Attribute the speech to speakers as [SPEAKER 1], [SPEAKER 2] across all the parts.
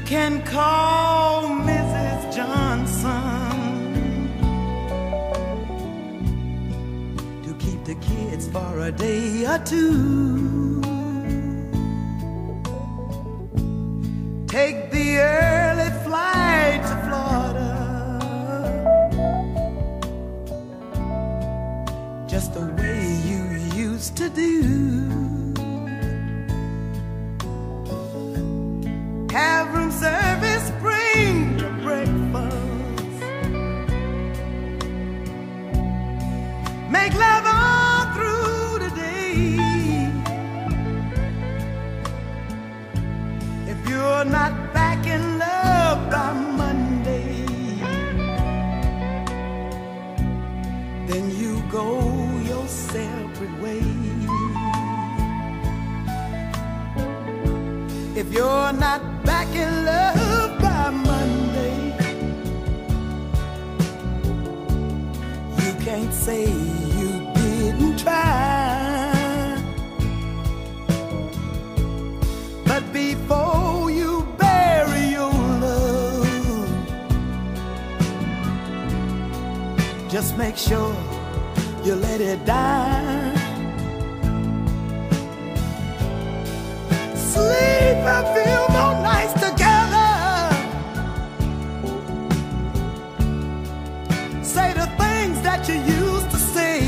[SPEAKER 1] can call Mrs. Johnson to keep the kids for a day or two. Take the early flight to Florida just the way you used to do. If you're not back in love by Monday, you can't say you didn't try. But before you bury your love, just make sure you let it die. Say the things that you used to say.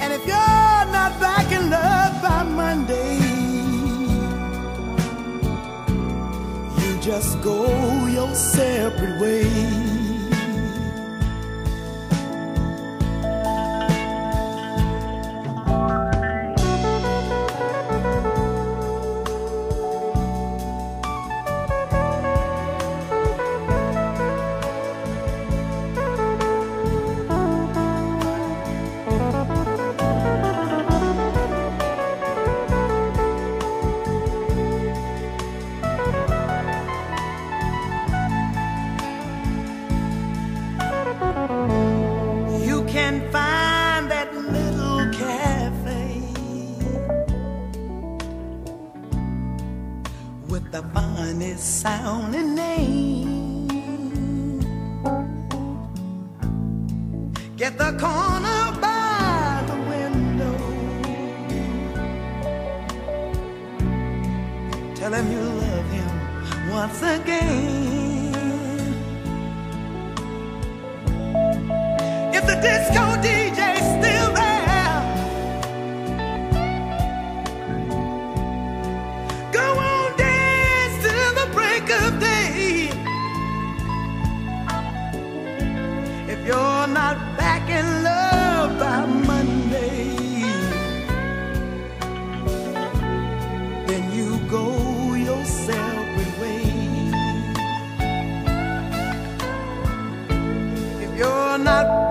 [SPEAKER 1] And if you're not back in love by Monday, you just go your separate way. The finest sounding name. Get the corner by the window. Tell him you love him once again. If the disco DJ in love by Monday, then you go your separate. If you're not